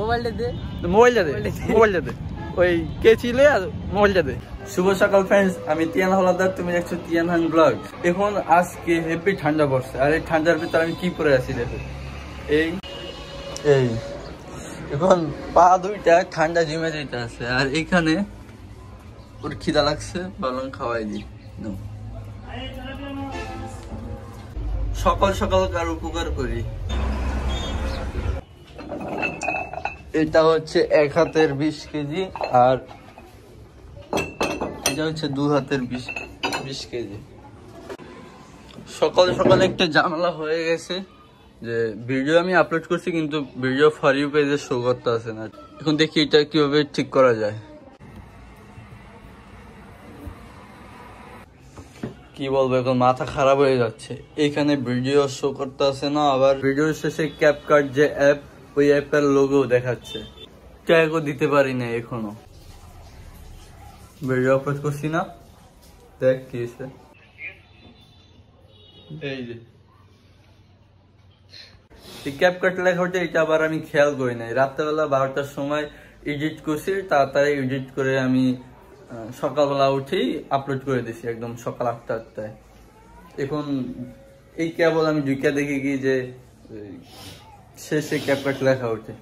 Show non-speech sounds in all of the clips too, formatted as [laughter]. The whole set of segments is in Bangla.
মোবাইলটা দে। মোবাইলটা দে মোবাইলটা দে। ওই কে ছিলে আর মোবাইলটা দে। শুভ সকাল ফ্রেন্ডস আমি তিয়ান হলাদার তুমি দেখছ তিয়ান হান ব্লগ। এখন আজকে হেভি ঠান্ডা পড়ছে। আর এই ঠান্ডার ভিতরে আমি কি পরে আছি দেখো। এই এই। এখন পা দুইটা ঠান্ডা জিমে যেতে আছে। আর এখানে ওর খিদা লাগছে ভালো খাওয়াই দিই সকাল সকাল কার উপকার করি? এটা হচ্ছে এক হাতের বিশ কেজি আর এটা হচ্ছে দু হাতের বিশ বিশ কেজি। সকাল সকালে একটা জানালা হয়ে গেছে যে ভিডিও আমি আপলোড করছি, কিন্তু ভিডিও ফর পেজে শো করতে আসে না। এখন দেখি এটা কীভাবে ঠিক করা যায়। কি বলব, এখন মাথা খারাপ হয়ে যাচ্ছে। এখানে ভিডিও শো করতে আসে না, আবার ভিডিও শেষে ক্যাপকাট যে অ্যাপ ওই অ্যাপের লোগো দেখাচ্ছে ট্যাগও দিতে পারি না এখনও। ভিডিও আপলোড করছি না। দেখ কি হয়েছে এই যে। এই ক্যাপকাট এটা আবার আমি খেয়াল করি নাই। রাত্রেবেলা বারোটার সময় এডিট করছি, তাড়াতাড়ি এডিট করে আমি সকালবেলা উঠেই আপলোড করে দিছি একদম সকাল আটটা আটটায়। এখন এই কেবল আমি ঢুকে দেখি কি যে শেষে ক্যাপকাট লেখা ওঠে।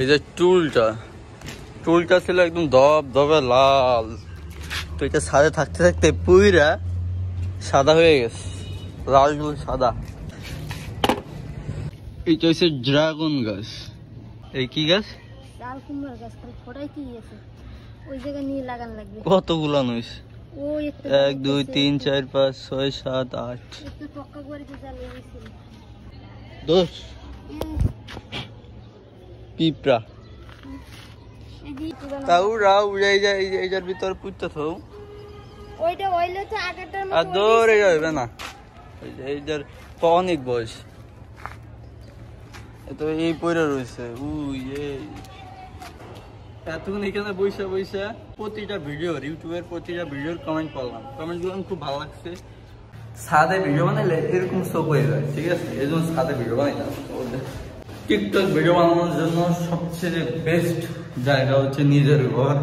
এই যে টুলটা টুলটা ছিল একদম দব দবে লাল। তো এটা সাদা থাকতে থাকতে পুইরা সাদা হয়ে গেছে লালগুলো সাদা। এইটা হচ্ছে ড্রাগন গাছ। এই কি গাছ? লাল কুমড়ার গাছ খালি ফোটাই কি আছে? ওই জায়গায় নিয়ে লাগান লাগবে। কতগুলো নইস? ওই একটা এক দুই তিন চার পাঁচ ছয় সাত আট। দোষ? পিঁপড়া। তাও রাও উড়াই যায় এই যে এইটার ভিতর পুঁততে থাও। ওইটা ওইলে তো আগেরটার মতো আর দৌড়ে যাবে না। এইটার অনেক বয়স। তো এই পরে রয়েছে উই এই। এতক্ষণ এখানে বইসা বইসা প্রতিটা ভিডিওর ইউটিউবের প্রতিটা ভিডিওর কমেন্ট করলাম। কমেন্টগুলো খুব ভালো লাগছে। সাদে ভিডিও বানাইলে এরকম শোক হয়ে যায়। ঠিক আছে এই জন্য সাদে ভিডিও বানাইলাম। টিকটক ভিডিও বানানোর জন্য সবচেয়ে বেস্ট জায়গা হচ্ছে নিজের ঘর।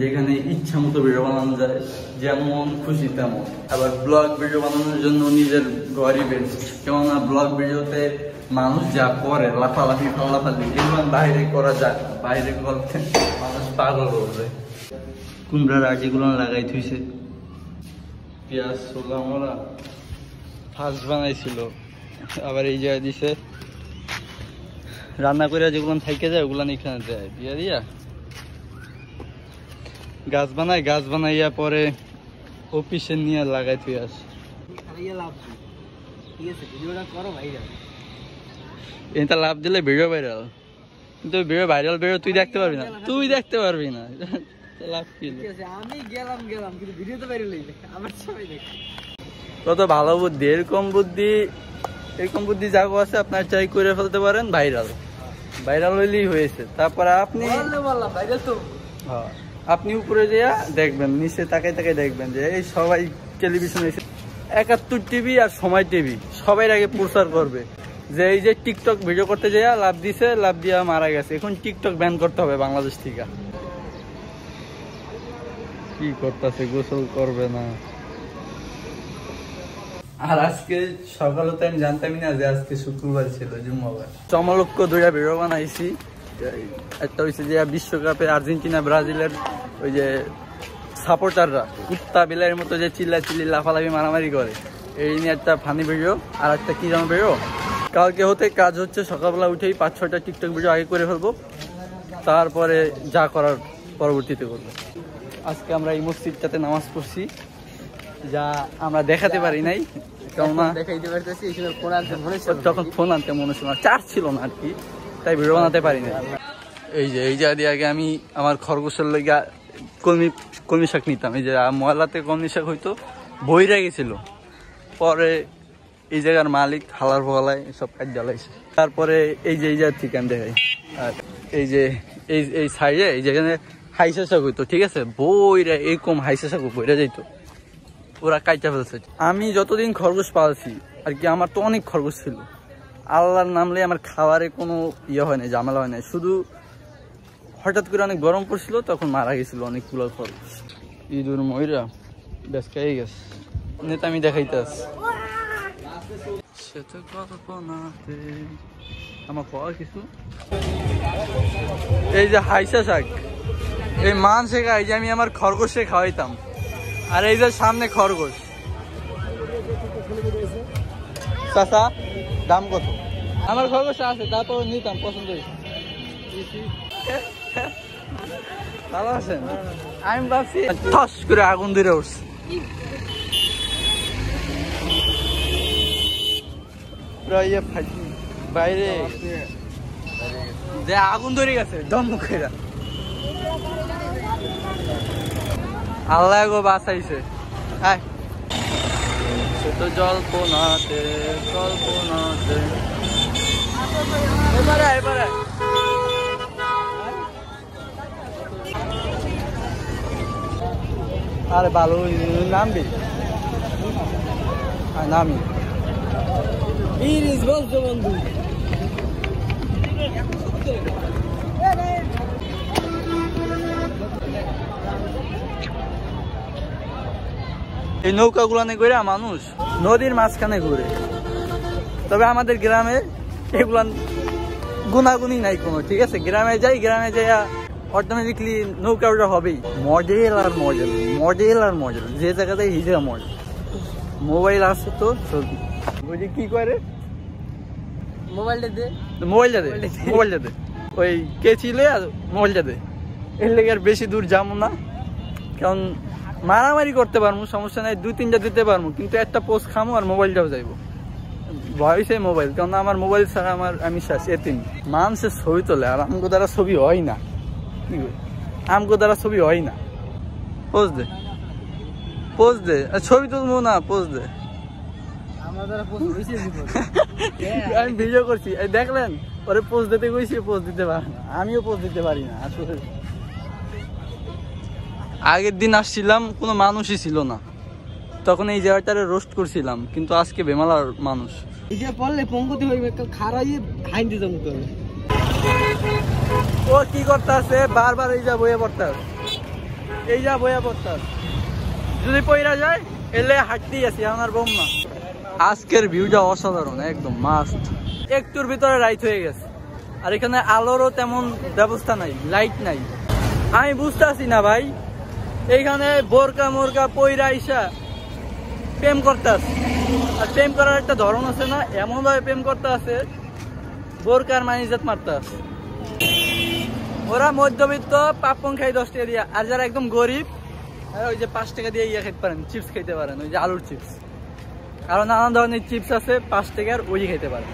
যেখানে ইচ্ছা মতো ভিডিও বানানো যায়, যেমন খুশি তেমন। আবার ব্লগ ভিডিও বানানোর জন্য নিজের ঘরই বেস্ট কেননা ব্লগ ভিডিওতে মানুষ যা করে, লাফালাফি, ফালাফালি, এগুলো বাইরে করা যায়। বাইরে করতে মানুষ পাগল করবে কুমড়ার আটিগুলো লাগাই থুইছে। পেঁয়াজ, ছোলা মোলা ফার্স্ট বানাইছিল। আবার এই জায়গায় দিছে, রান্না করে যেগুলো থাইকে যায়, ওগুলো এখানে দেয়। বিয়া দিয়া। গাছ বানাই গাছ বানাইয়া পরে অফিসে নিয়ে লাগাই তুই আস। এটা লাভ দিলে ভিডিও ভাইরাল কিন্তু ভিডিও ভাইরাল ভিডিও তুই দেখতে পারবি না। তুই দেখতে পারবি না। [laughs] লাভ কি? আমি গেলাম গেলাম কিন্তু ভিডিও তো বাইরে আমার সবাই দেখে। কত ভালো বুদ্ধি এরকম বুদ্ধি এরকম বুদ্ধি যা আছে আপনার চাই করে ফেলতে পারেন ভাইরাল ভাইরাল হইলেই হয়েছে। তারপরে আপনি বাইরে তো হ্যাঁ, আপনি উপরে যেয়া দেখবেন নিচে তাকাই তাকাই দেখবেন যে এই সবাই টেলিভিশনে এসে একাত্তর টিভি আর সময় টিভি সবাই আগে প্রচার করবে। যে এই যে টিকটক ভিডিও করতে যেয়া লাভ দিছে লাভ দিয়া মারা গেছে। এখন টিকটক ব্যান করতে হবে বাংলাদেশ থেকে। কি করতেছে গোসল করবে না। আর আজকে সকালে তো আমি জানতামই না যে আজকে শুক্রবার ছিল জুম্মাবার। চমলক্ষ দুইটা ভিডিও বানাইছি। একটা হয়েছে যে বিশ্বকাপে আর্জেন্টিনা ব্রাজিলের ওই যে সাপোর্টাররা কুত্তা বিলাইয়ের মতো যে চিল্লা চিল্লি লাফালাফি মারামারি করে। এই নিয়ে একটা ফানি ভিডিও আর একটা কী জানো ভিডিও কালকে হতে কাজ হচ্ছে সকালবেলা উঠেই পাঁচ ছয়টা টিকটক ভিডিও আগে করে ফেলব। তারপরে যা করার পরবর্তীতে করব। আজকে আমরা এই মসজিদটাতে নামাজ পড়ছি যা আমরা দেখাতে পারি নাই কেননা মনে তখন ফোন আনতে মনে ছিল না চার্জ ছিল না আর কি। তাই ভিডিও বানাতে পারিনি। এই যে, এই জায়গা দিয়ে আগে আমি আমার খরগোশের লেগে কলমি কলমি শাক নিতাম। এই যে ময়লাতে কলমি শাক হইতো, বইরা গেছিল। পরে এই জায়গার মালিক, হালার ফলায় সব কাজ জ্বালাইছে। তারপরে এই যে, এই জায়গার ঠিকান দেখাই। আর এই যে, এই এই সাইডে, এই যেখানে হাইসা শাক হইতো, ঠিক আছে? বইরা এরকম হাইসা শাক বইরা যাইতো। ওরা কাইটা ফেলছে। আমি যতদিন খরগোশ পালছি, আর কি আমার তো অনেক খরগোশ ছিল। আল্লাহর নামলে আমার খাবারে কোনো ইয়ে হয় না ঝামেলা হয় না শুধু হঠাৎ করে অনেক গরম পড়ছিল, তখন মারা গেছিল অনেকগুলো খরগোশ ইঁদুর, ময়রা বেশ খেয়ে গেছে। নেতা আমি দেখাইতে আছি। সে তো কল্পনাতে আমার খাওয়া কিছু। এই যে হাইসা শাক, এই মান শেখা যে আমি আমার খরগোশে খাওয়াইতাম। আর এই যে সামনে খরগোশ। চাচা দাম কত? আমার খরগোশ আছে তারপর নিতাম পছন্দ হয়েছে। ভালো আছেন? আমি ভাবছি ঠস করে আগুন ধরে উঠছে। ইয়ে বাইরে। যে আগুন ধরে গেছে দম আল্লাহ গো বাঁচাইছে। আয়। সে তো জল্পনাতে কল্পনাতে। এবারে এবারে। আরে ভালো নামবি? হ্যাঁ নামি। বন্ধু। এই নৌকা গুলানে ঘুরে মানুষ নদীর মাঝখানে ঘুরে। তবে আমাদের গ্রামে এগুলা গুনাগুনি নাই কোনো ঠিক আছে? গ্রামে যাই গ্রামে যাই অটোমেটিকলি নৌকা ওটা হবেই। মডেল আর মডেল মডেল আর মডেল যে জায়গাতে জায়গা মডেল মোবাইল আছে তো ছবি। বুঝি কি করে মোবাইলটা দে। মোবাইলটা দে মোবাইলটা দে। ওই কে ছিলে আর মোবাইলটা দে। এর লেগে আর বেশি দূর যাব না। কারণ মারামারি করতে পারব সমস্যা নাই দুই তিনটা দিতে পারব কিন্তু একটা পোস্ট খামো আর মোবাইলটাও যাইবো। ভয়েসে মোবাইল কারণ আমার মোবাইল ছাড়া আমার আমি শেষ এতিম। মানুষের ছবি তোলে আর আমগো দ্বারা ছবি হয় না। কি আমগো দ্বারা ছবি হয় না। পোজ দে। পোজ দে। ছবি তুলবো না পোজ দে। [laughs] আমি ভিডিও করছি। এই দেখলেন ওরে পোস্ট দিতে কইছি পোস্ট দিতে পারে না। আমিও পোস্ট দিতে পারি না আসলে। আগের দিন আসছিলাম কোনো মানুষই ছিল না। তখন এই জায়গাটারে রোস্ট করছিলাম কিন্তু আজকে বেমালার মানুষ। এই যে পড়লে পঙ্গতি হইবে খারাইয়ে হাইন দিতাম ও কি করতে আছে বারবার এই যা বইয়া পড়তে এই যা বইয়া পড়তে যদি পইরা যায় এলে হাঁটতেই আছি আমার বোম না। আজকের ভিউটা অসাধারণ একদম মাস্ট একটুর ভিতরে রাইট হয়ে গেছে। আর এখানে আলোরও তেমন ব্যবস্থা নাই লাইট নাই। আমি বুঝতে আছি না ভাই এইখানে বোরকা মোরকা পইরা আইসা প্রেম করতে আছে আর প্রেম করার একটা ধরন আছে না এমন ভাবে প্রেম করতে আছে বোরকার মানিজাত মারতে আছে ওরা মধ্যবিত্ত, পাপন খাই দশ টাকা দিয়ে, আর যারা একদম গরিব ওই যে পাঁচ টাকা দিয়ে ইয়ে খেতে পারেন চিপস খেতে পারেন, ওই যে আলুর চিপস আরও নানান ধরনের চিপস আছে, পাঁচ টাকার ওই খেতে পারেন।